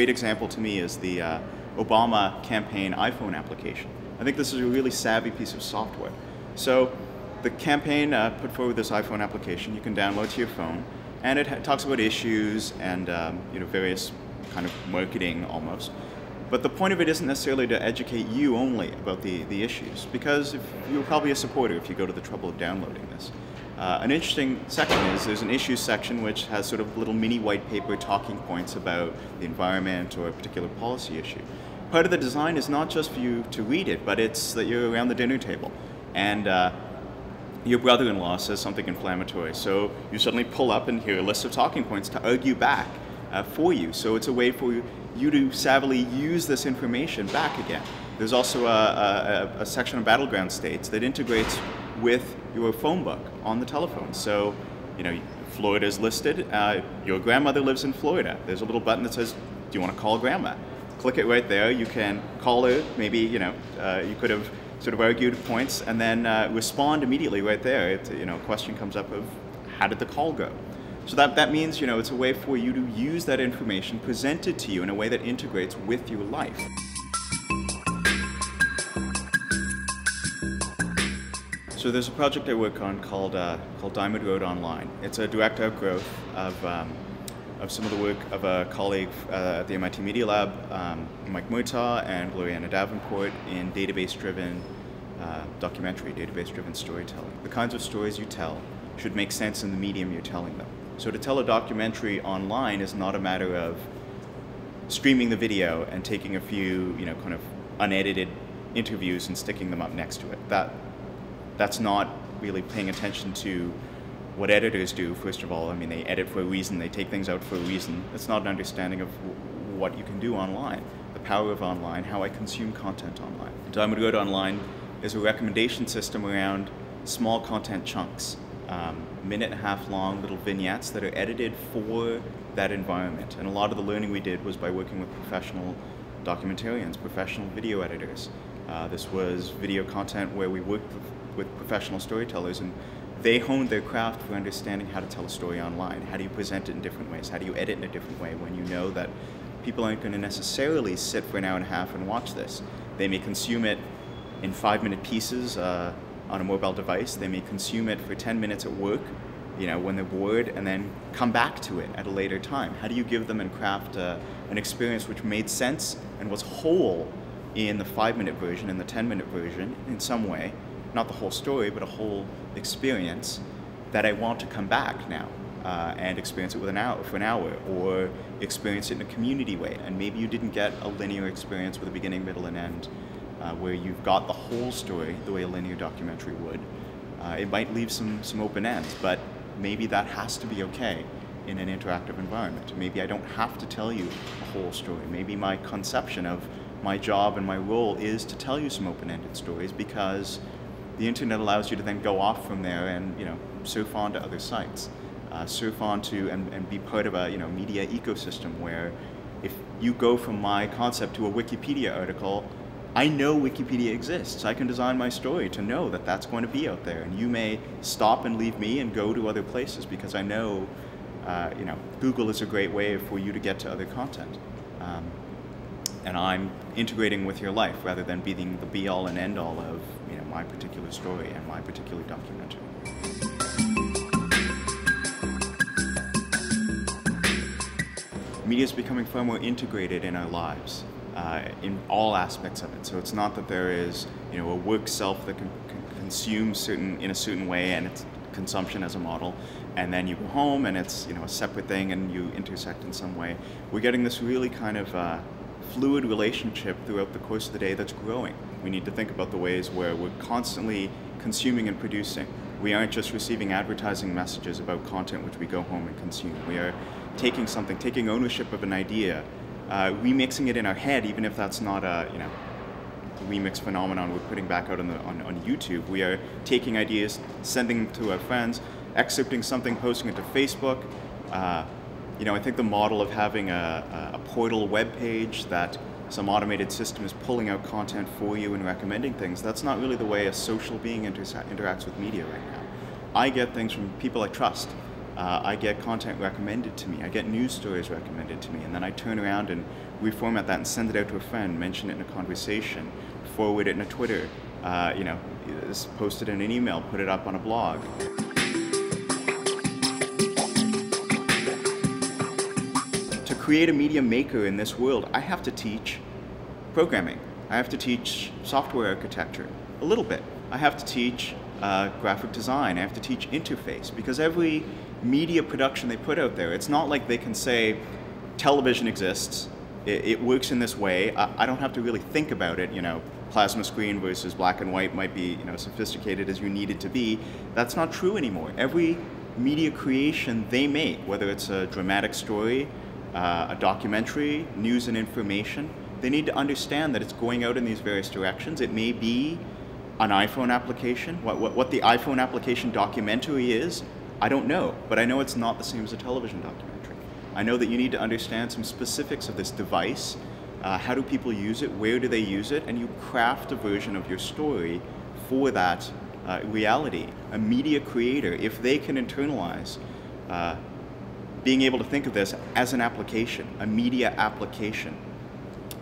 great example to me is the uh, Obama campaign iPhone application. I think this is a really savvy piece of software. So the campaign uh, put forward this iPhone application you can download to your phone, and it talks about issues and um, you know various kind of marketing almost. But the point of it isn't necessarily to educate you only about the, the issues, because if, you're probably a supporter if you go to the trouble of downloading this. Uh, an interesting section is there's an issues section which has sort of little mini white paper talking points about the environment or a particular policy issue. Part of the design is not just for you to read it, but it's that you're around the dinner table. And uh, your brother-in-law says something inflammatory, so you suddenly pull up and hear a list of talking points to argue back uh, for you. So it's a way for you, you to savvily use this information back again. There's also a, a, a section of battleground states that integrates with your phone book on the telephone. So, you know, Florida is listed. Uh, your grandmother lives in Florida. There's a little button that says, "Do you want to call grandma?" Click it right there. You can call her. Maybe you know uh, you could have sort of argued points and then uh, respond immediately right there. It, you know, a question comes up of how did the call go? So that, that means, you know, it's a way for you to use that information presented to you in a way that integrates with your life. So there's a project I work on called, uh, called Diamond Road Online. It's a direct outgrowth of, um, of some of the work of a colleague uh, at the MIT Media Lab, um, Mike Murtaugh and Glorianna Davenport in database-driven uh, documentary, database-driven storytelling. The kinds of stories you tell should make sense in the medium you're telling them. So to tell a documentary online is not a matter of streaming the video and taking a few, you know, kind of unedited interviews and sticking them up next to it. That that's not really paying attention to what editors do, first of all. I mean, they edit for a reason, they take things out for a reason. It's not an understanding of what you can do online, the power of online, how I consume content online. Diamond Road Online is a recommendation system around small content chunks, um, minute and a half long little vignettes that are edited for that environment. And a lot of the learning we did was by working with professional documentarians, professional video editors. Uh, this was video content where we worked with with professional storytellers and they honed their craft for understanding how to tell a story online. How do you present it in different ways? How do you edit in a different way when you know that people aren't going to necessarily sit for an hour and a half and watch this? They may consume it in five minute pieces uh, on a mobile device. They may consume it for 10 minutes at work, you know, when they're bored, and then come back to it at a later time. How do you give them and craft uh, an experience which made sense and was whole in the five minute version and the 10 minute version in some way? Not the whole story, but a whole experience that I want to come back now uh, and experience it with an hour for an hour, or experience it in a community way. And maybe you didn't get a linear experience with a beginning, middle, and end, uh, where you've got the whole story the way a linear documentary would. Uh, it might leave some some open ends, but maybe that has to be okay in an interactive environment. Maybe I don't have to tell you a whole story. Maybe my conception of my job and my role is to tell you some open-ended stories because the internet allows you to then go off from there and you know surf on to other sites, uh, surf on to and, and be part of a you know media ecosystem where if you go from my concept to a Wikipedia article, I know Wikipedia exists. I can design my story to know that that's going to be out there, and you may stop and leave me and go to other places because I know, uh, you know, Google is a great way for you to get to other content. Um, and I'm integrating with your life rather than being the be all and end all of you know my particular story and my particular documentary. Media is becoming far more integrated in our lives, uh, in all aspects of it. So it's not that there is, you know, a work self that can, can consume certain in a certain way and it's consumption as a model, and then you go home and it's you know a separate thing and you intersect in some way. We're getting this really kind of uh, fluid relationship throughout the course of the day that's growing. We need to think about the ways where we're constantly consuming and producing. We aren't just receiving advertising messages about content which we go home and consume. We are taking something, taking ownership of an idea, uh, remixing it in our head, even if that's not a, you know, remix phenomenon we're putting back out on, the, on, on YouTube. We are taking ideas, sending them to our friends, excerpting something, posting it to Facebook, uh, you know, I think the model of having a, a portal web page that some automated system is pulling out content for you and recommending things, that's not really the way a social being inter interacts with media right now. I get things from people I trust. Uh, I get content recommended to me. I get news stories recommended to me, and then I turn around and reformat that and send it out to a friend, mention it in a conversation, forward it in a Twitter, uh, you know, post it in an email, put it up on a blog. Create a media maker in this world, I have to teach programming. I have to teach software architecture a little bit. I have to teach uh, graphic design. I have to teach interface because every media production they put out there, it's not like they can say television exists, it, it works in this way. I, I, don't have to really think about it. You know, plasma screen versus black and white might be you know sophisticated as you need it to be. That's not true anymore. Every media creation they make, whether it's a dramatic story, uh, a documentary, news and information, they need to understand that it's going out in these various directions. It may be an iPhone application. What, what, what the iPhone application documentary is, I don't know, but I know it's not the same as a television documentary. I know that you need to understand some specifics of this device. Uh, how do people use it? Where do they use it? And you craft a version of your story for that uh, reality. A media creator, if they can internalize uh, being able to think of this as an application, a media application,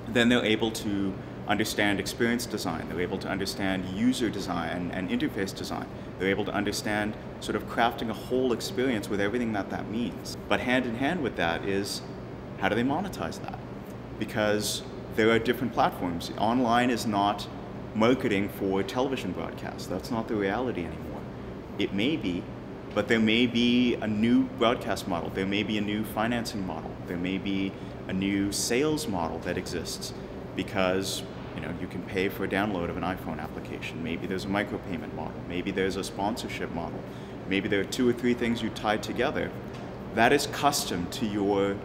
then they're able to understand experience design, they're able to understand user design and, interface design. They're able to understand sort of crafting a whole experience with everything that that means. But hand in hand with that is how do they monetize that? Because there are different platforms. Online is not marketing for television broadcast. That's not the reality anymore. It may be, but there may be a new broadcast model. There may be a new financing model. There may be a new sales model that exists because you know, you can pay for a download of an iPhone application. Maybe there's a micropayment model. Maybe there's a sponsorship model. Maybe there are two or three things you tie together. That is custom to your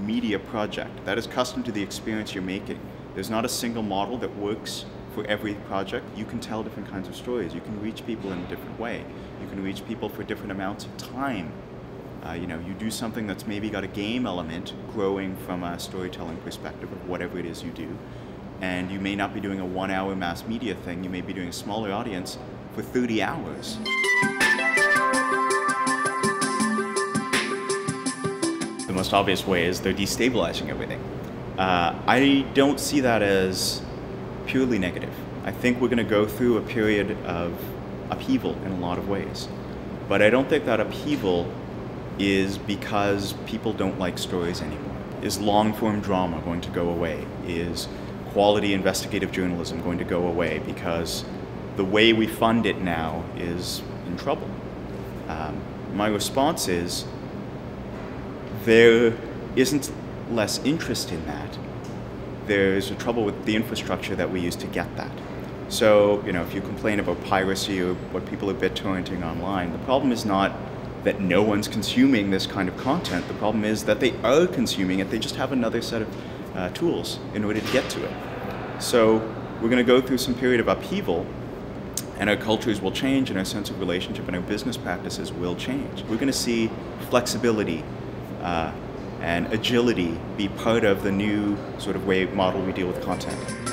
media project. That is custom to the experience you're making. There's not a single model that works for every project. You can tell different kinds of stories. You can reach people in a different way. You can reach people for different amounts of time. Uh, you know, you do something that's maybe got a game element growing from a storytelling perspective of whatever it is you do and you may not be doing a one hour mass media thing, you may be doing a smaller audience for 30 hours. The most obvious way is they're destabilizing everything. Uh, I don't see that as purely negative. I think we're going to go through a period of upheaval in a lot of ways. But I don't think that upheaval is because people don't like stories anymore. Is long form drama going to go away? Is quality investigative journalism going to go away because the way we fund it now is in trouble? Um, my response is there isn't less interest in that. There's a trouble with the infrastructure that we use to get that. So, you know, if you complain about piracy or what people are BitTorrenting online, the problem is not that no one's consuming this kind of content. The problem is that they are consuming it, they just have another set of uh, tools in order to get to it. So we're going to go through some period of upheaval and our cultures will change and our sense of relationship and our business practices will change. We're going to see flexibility uh, and agility be part of the new sort of way model we deal with content.